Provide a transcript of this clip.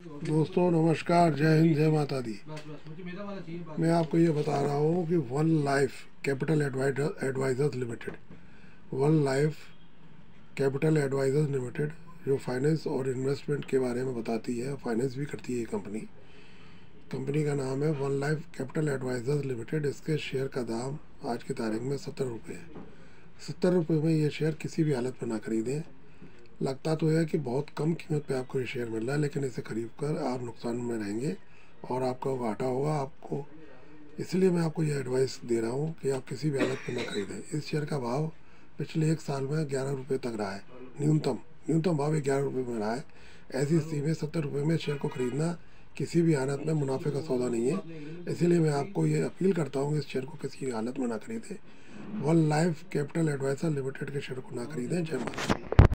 दोस्तों नमस्कार जय हिंद जय माता दी। मैं आपको ये बता रहा हूँ कि one life capital advisors limited one life capital advisors limited जो फाइनेंस और इन्वेस्टमेंट के बारे में बताती है फाइनेंस भी करती है ये कंपनी। कंपनी का नाम है one life capital advisors limited. इसके शेयर का दाम आज की तारीख में सत्तर रुपये है। सत्तर रुपये में ये शेयर किसी भी हालत में ना खरीदें। लगता तो है कि बहुत कम कीमत पे आपको ये शेयर मिल रहा है, लेकिन इसे खरीद कर आप नुकसान में रहेंगे और आपका घाटा होगा आपको। इसलिए मैं आपको ये एडवाइस दे रहा हूँ कि आप किसी भी हालत में ना खरीदें। इस शेयर का भाव पिछले एक साल में ग्यारह रुपये तक रहा है। न्यूनतम न्यूनतम भाव ग्यारह रुपये में रहा है। ऐसी स्थिति में सत्तर रुपये में शेयर को खरीदना किसी भी हालत में मुनाफे का सौदा नहीं है। इसीलिए मैं आपको ये अपील करता हूँ कि इस शेयर को किसी भी हालत में ना खरीदें। One life capital advisor limited के शेयर को ना खरीदें। जय माता